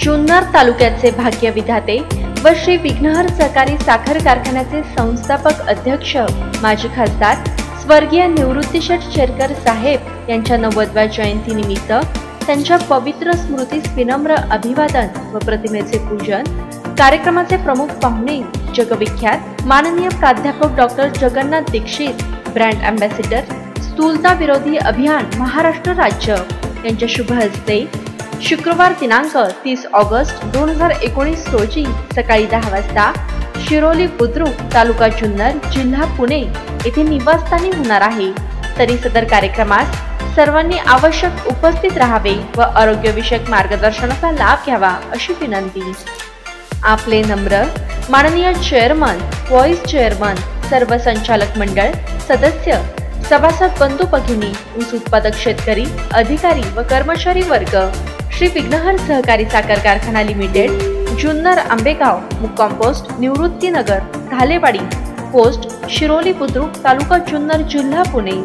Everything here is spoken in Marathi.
जुन्नर तालुक्याचे भाग्य विधाते व श्री विघ्नहर सहकारी साखर कारखान्याचे संस्थापक अध्यक्ष माजी खासदार स्वर्गीय निवृत्तीशेठ शेरकर साहेब यांच्या नव्वदव्या जयंतीनिमित्त त्यांच्या पवित्र स्मृतीस विनम्र अभिवादन व प्रतिमेचे पूजन कार्यक्रमाचे प्रमुख पाहुणे जगविख्यात माननीय प्राध्यापक doctor Jagannath Dixit brand ambassador स्थूलता विरोधी अभियान महाराष्ट्र राज्य यांच्या शुभ हस्ते शुक्रवार दिनांक तीस ऑगस्ट दोन हजार एकोणीस रोजी सकाळी दहा वाजता शिरोली बुद्रुक तालुका जुन्नर जिल्हा पुणे येथे निवासस्थानी होणार आहे. तरी सदर कार्यक्रमात सर्वांनी आवश्यक उपस्थित राहावे व आरोग्यविषयक मार्गदर्शनाचा लाभ घ्यावा अशी विनंती. आपले नम्र माननीय चेअरमन व्हॉइस चेअरमन सर्व संचालक मंडळ सदस्य सभासद बंधू भगिनी ऊस उत्पादक शेतकरी अधिकारी व कर्मचारी वर्ग. श्री विघ्नहर सहकारी साखर कारखाना लिमिटेड जुन्नर आंबेगाव मुक्काम पोस्ट निवृत्तीनगर धालेवाडी पोस्ट शिरोली बुद्रुक तालुका जुन्नर जिल्हा पुणे.